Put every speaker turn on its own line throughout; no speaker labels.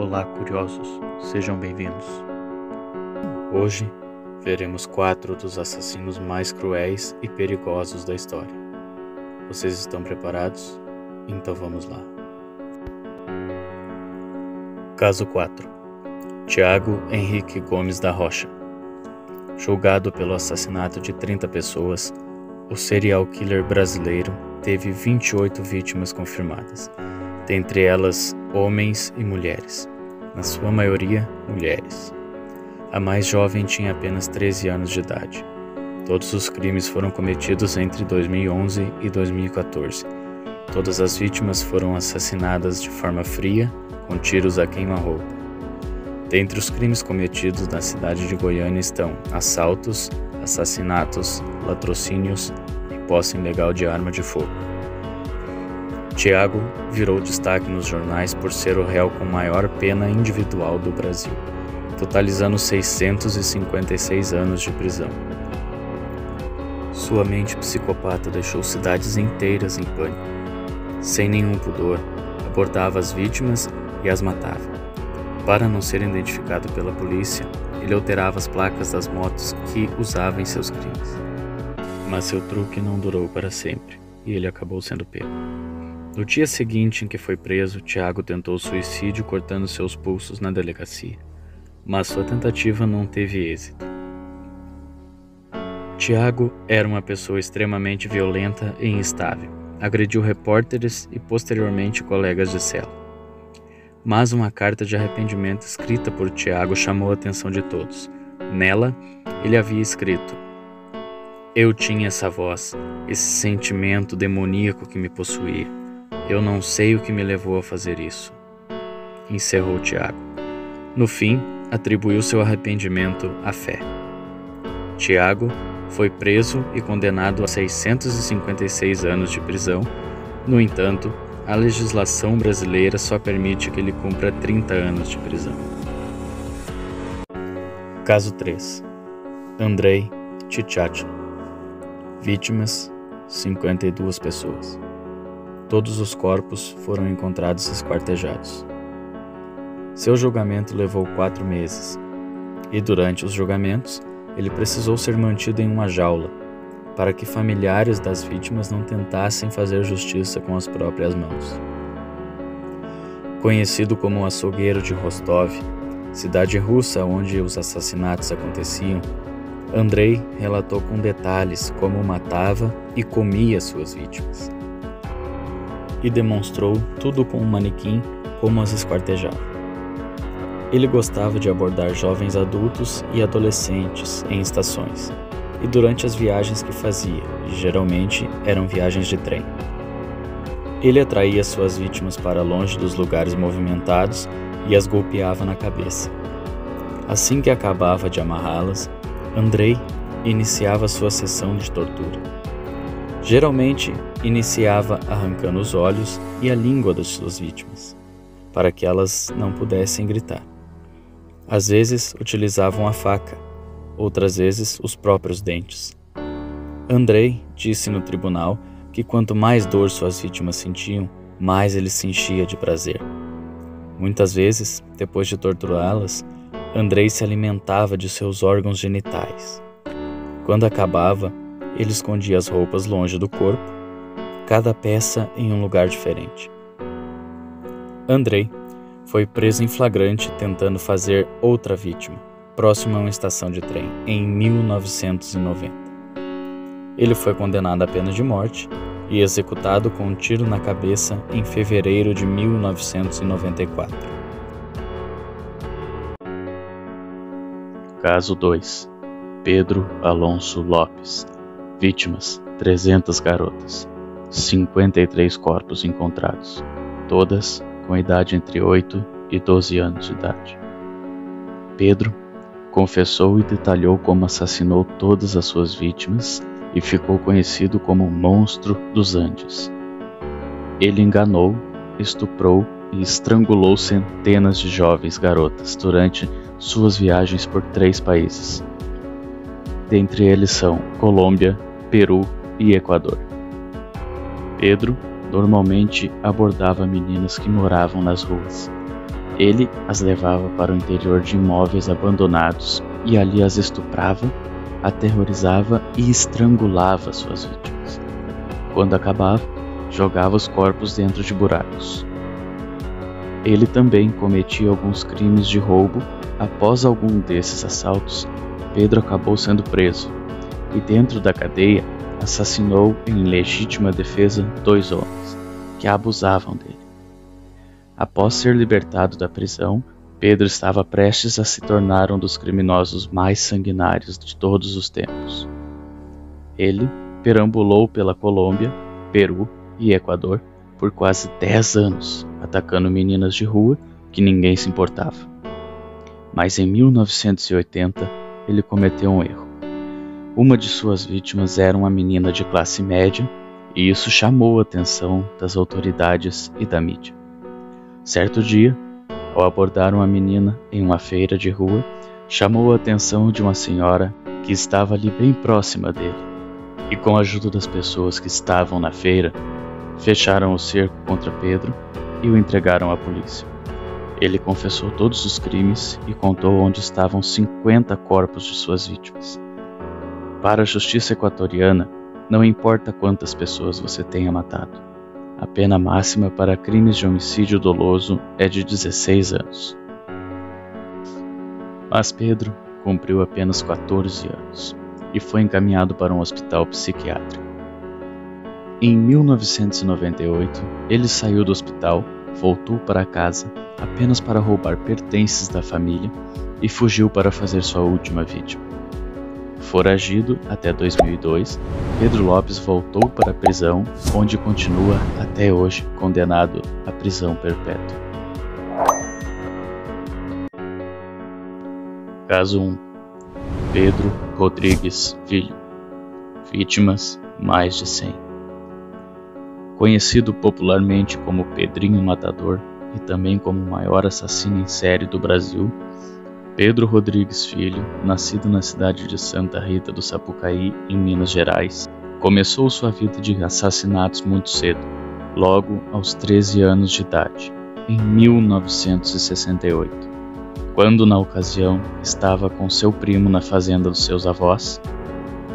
Olá, curiosos, sejam bem-vindos. Hoje veremos quatro dos assassinos mais cruéis e perigosos da história. Vocês estão preparados? Então vamos lá. Caso 4 Tiago Henrique Gomes da Rocha. Julgado pelo assassinato de 30 pessoas, o serial killer brasileiro teve 28 vítimas confirmadas, dentre elas homens e mulheres, na sua maioria mulheres. A mais jovem tinha apenas 13 anos de idade. Todos os crimes foram cometidos entre 2011 e 2014. Todas as vítimas foram assassinadas de forma fria, com tiros a queima-roupa. Dentre os crimes cometidos na cidade de Goiânia estão assaltos, assassinatos, latrocínios e posse ilegal de arma de fogo. Tiago virou destaque nos jornais por ser o réu com maior pena individual do Brasil, totalizando 656 anos de prisão. Sua mente psicopata deixou cidades inteiras em pânico. Sem nenhum pudor, abordava as vítimas e as matava. Para não ser identificado pela polícia, ele alterava as placas das motos que usava em seus crimes. Mas seu truque não durou para sempre e ele acabou sendo pego. No dia seguinte em que foi preso, Tiago tentou suicídio cortando seus pulsos na delegacia, mas sua tentativa não teve êxito. Tiago era uma pessoa extremamente violenta e instável. Agrediu repórteres e posteriormente colegas de cela. Mas uma carta de arrependimento escrita por Tiago chamou a atenção de todos. Nela, ele havia escrito: Eu tinha essa voz, esse sentimento demoníaco que me possuía. Eu não sei o que me levou a fazer isso. Encerrou Tiago. No fim, atribuiu seu arrependimento à fé. Tiago foi preso e condenado a 656 anos de prisão. No entanto, a legislação brasileira só permite que ele cumpra 30 anos de prisão. Caso 3. Andrei Tchatchlo. Vítimas: 52 pessoas. Todos os corpos foram encontrados esquartejados. Seu julgamento levou quatro meses, e durante os julgamentos, ele precisou ser mantido em uma jaula, para que familiares das vítimas não tentassem fazer justiça com as próprias mãos. Conhecido como o açougueiro de Rostov, cidade russa onde os assassinatos aconteciam, Andrei relatou com detalhes como matava e comia suas vítimas e demonstrou tudo com um manequim como as esquartejava. Ele gostava de abordar jovens adultos e adolescentes em estações e durante as viagens que fazia, e geralmente eram viagens de trem. Ele atraía suas vítimas para longe dos lugares movimentados e as golpeava na cabeça. Assim que acabava de amarrá-las, Andrei iniciava sua sessão de tortura. Geralmente, iniciava arrancando os olhos e a língua das suas vítimas, para que elas não pudessem gritar. Às vezes, utilizavam a faca, outras vezes, os próprios dentes. Andrei disse no tribunal que quanto mais dor suas vítimas sentiam, mais ele se enchia de prazer. Muitas vezes, depois de torturá-las, Andrei se alimentava de seus órgãos genitais. Quando acabava, ele escondia as roupas longe do corpo, cada peça em um lugar diferente. Andrei foi preso em flagrante tentando fazer outra vítima, próximo a uma estação de trem, em 1990. Ele foi condenado à pena de morte e executado com um tiro na cabeça em fevereiro de 1994. Caso 2 Pedro Alonso Lopes Vítimas: 300 garotas. 53 corpos encontrados, todas com idade entre 8 e 12 anos de idade. Pedro confessou e detalhou como assassinou todas as suas vítimas e ficou conhecido como o Monstro dos Andes. Ele enganou, estuprou e estrangulou centenas de jovens garotas durante suas viagens por três países. Dentre eles são Colômbia, Peru e Equador. Pedro normalmente abordava meninas que moravam nas ruas Ele as levava para o interior de imóveis abandonados e ali as estuprava, aterrorizava e estrangulava suas vítimas. Quando acabava, jogava os corpos dentro de buracos. Ele também cometia alguns crimes de roubo. Após algum desses assaltos, Pedro acabou sendo preso e, dentro da cadeia, assassinou em legítima defesa dois homens que abusavam dele. Após ser libertado da prisão, Pedro estava prestes a se tornar um dos criminosos mais sanguinários de todos os tempos. Ele perambulou pela Colômbia, Peru e Equador por quase 10 anos, atacando meninas de rua que ninguém se importava. Mas em 1980 ele cometeu um erro. Uma de suas vítimas era uma menina de classe média e isso chamou a atenção das autoridades e da mídia. Certo dia, ao abordar uma menina em uma feira de rua, chamou a atenção de uma senhora que estava ali bem próxima dele, e com a ajuda das pessoas que estavam na feira, fecharam o cerco contra Pedro e o entregaram à polícia. Ele confessou todos os crimes e contou onde estavam 50 corpos de suas vítimas. Para a justiça equatoriana, não importa quantas pessoas você tenha matado. A pena máxima para crimes de homicídio doloso é de 16 anos. Mas Pedro cumpriu apenas 14 anos e foi encaminhado para um hospital psiquiátrico. Em 1998, ele saiu do hospital, voltou para casa apenas para roubar pertences da família e fugiu para fazer sua última vítima. Foragido até 2002, Pedro Lopes voltou para a prisão, onde continua até hoje condenado à prisão perpétua. Caso 1 Pedro Rodrigues Filho Vítimas mais de 100 Conhecido popularmente como Pedrinho Matador e também como o maior assassino em série do Brasil, Pedro Rodrigues Filho, nascido na cidade de Santa Rita do Sapucaí, em Minas Gerais, começou sua vida de assassinatos muito cedo, logo aos 13 anos de idade, em 1968, quando na ocasião estava com seu primo na fazenda dos seus avós.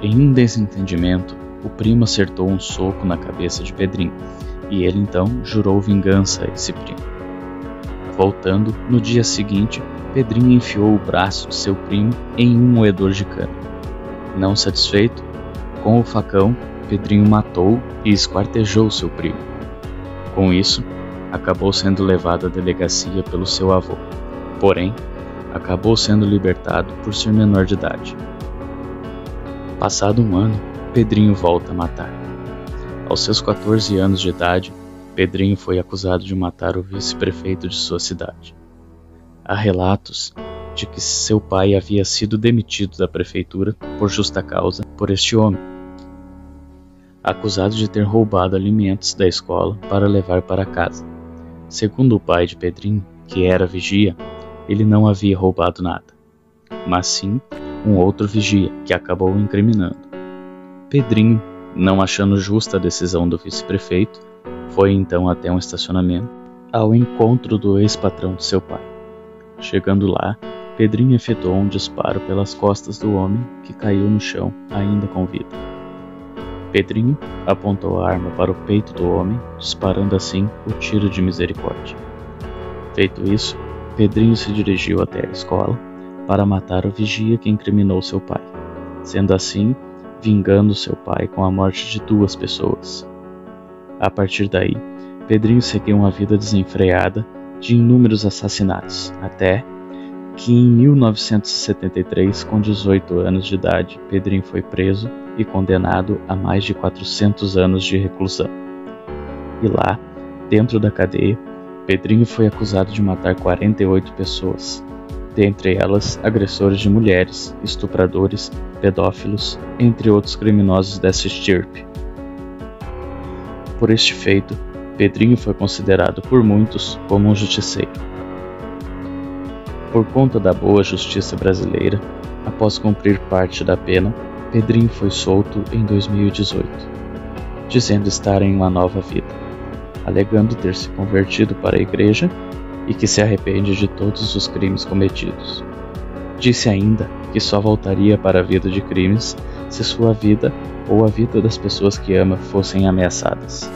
Em um desentendimento, o primo acertou um soco na cabeça de Pedrinho, e ele então jurou vingança a esse primo. Voltando, no dia seguinte, Pedrinho enfiou o braço de seu primo em um moedor de cana. Não satisfeito, com o facão, Pedrinho matou e esquartejou seu primo. Com isso, acabou sendo levado à delegacia pelo seu avô. Porém, acabou sendo libertado por ser menor de idade. Passado um ano, Pedrinho volta a matar. Aos seus 14 anos de idade, Pedrinho foi acusado de matar o vice-prefeito de sua cidade. Há relatos de que seu pai havia sido demitido da prefeitura por justa causa por este homem, acusado de ter roubado alimentos da escola para levar para casa. Segundo o pai de Pedrinho, que era vigia, ele não havia roubado nada, mas sim um outro vigia que acabou incriminando. Pedrinho, não achando justa a decisão do vice-prefeito, foi então até um estacionamento ao encontro do ex-patrão de seu pai. Chegando lá, Pedrinho efetuou um disparo pelas costas do homem que caiu no chão, ainda com vida. Pedrinho apontou a arma para o peito do homem, disparando assim o tiro de misericórdia. Feito isso, Pedrinho se dirigiu até a escola para matar o vigia que incriminou seu pai, sendo assim vingando seu pai com a morte de duas pessoas. A partir daí, Pedrinho seguiu uma vida desenfreada de inúmeros assassinatos, até que em 1973, com 18 anos de idade, Pedrinho foi preso e condenado a mais de 400 anos de reclusão. E lá, dentro da cadeia, Pedrinho foi acusado de matar 48 pessoas, dentre elas agressores de mulheres, estupradores, pedófilos, entre outros criminosos dessa estirpe. Por este feito, Pedrinho foi considerado por muitos como um justiceiro. Por conta da boa justiça brasileira, após cumprir parte da pena, Pedrinho foi solto em 2018, dizendo estar em uma nova vida, alegando ter se convertido para a igreja e que se arrepende de todos os crimes cometidos. Disse ainda que só voltaria para a vida de crimes se sua vida ou a vida das pessoas que ama fossem ameaçadas.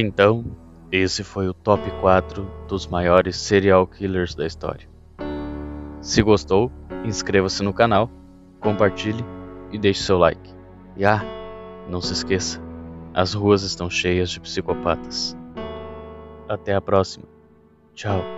Então, esse foi o top 4 dos maiores serial killers da história. Se gostou, inscreva-se no canal, compartilhe e deixe seu like. E ah, não se esqueça, as ruas estão cheias de psicopatas. Até a próxima. Tchau.